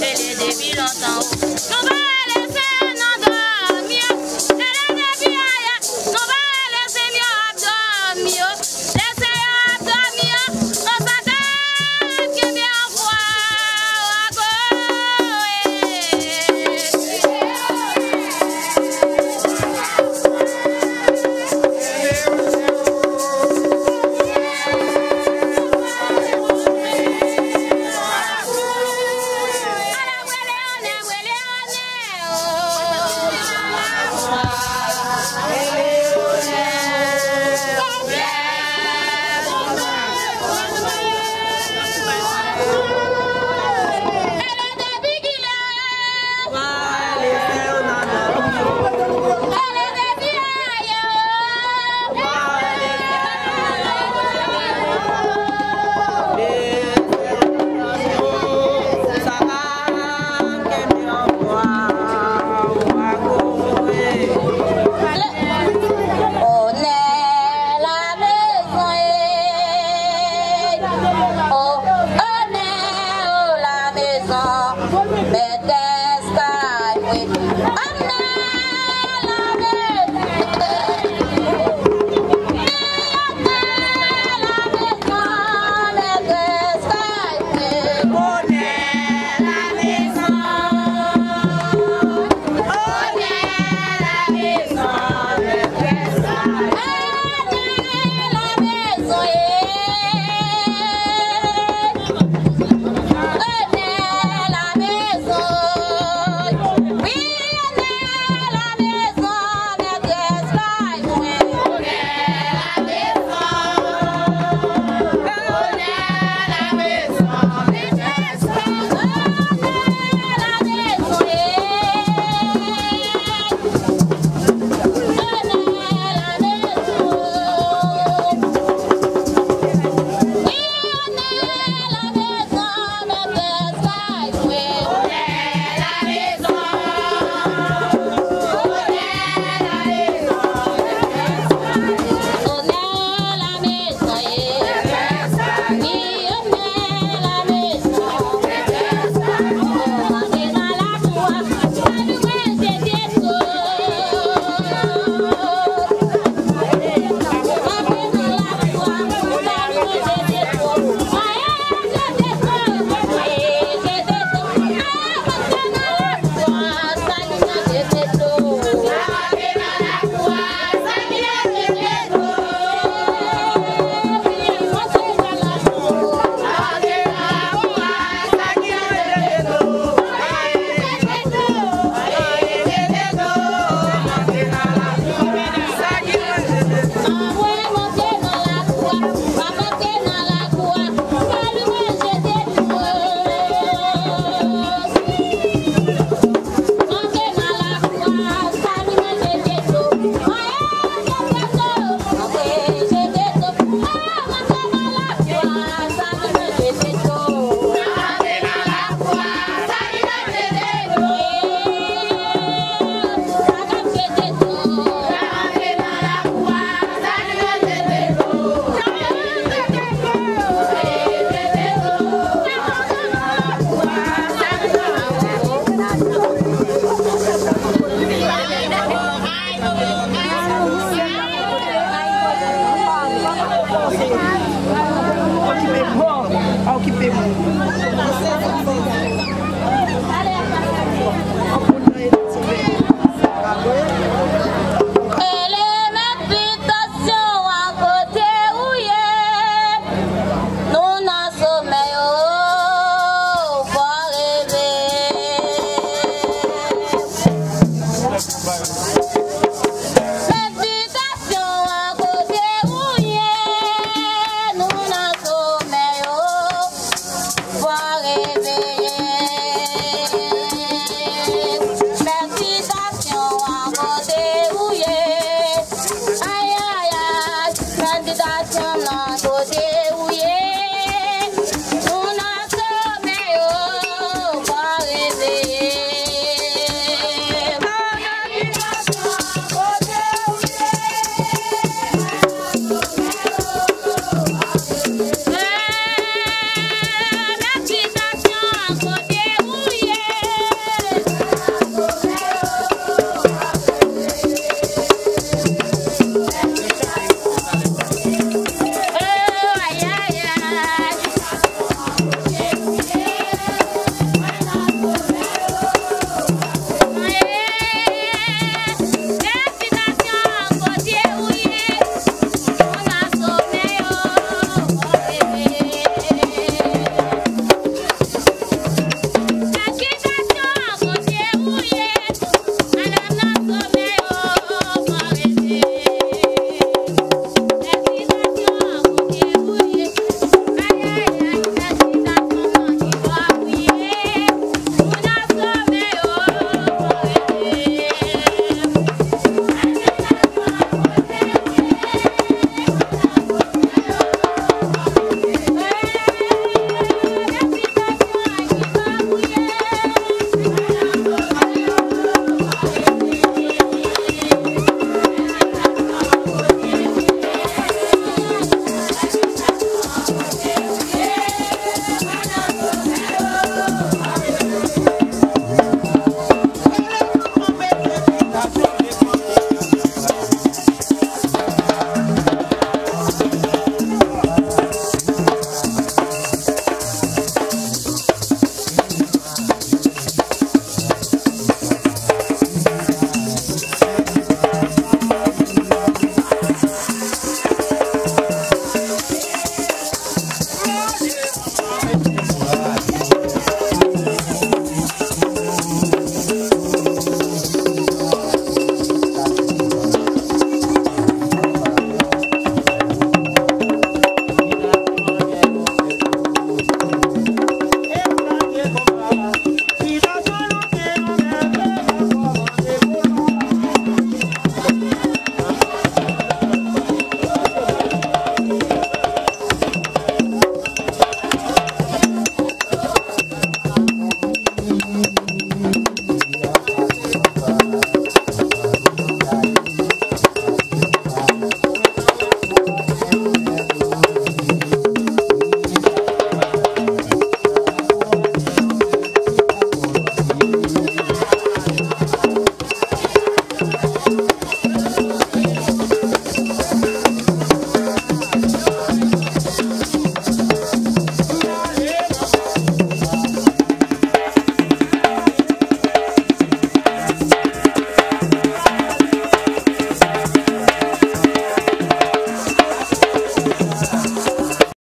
fèrè dèbí lọ́sàn-án o.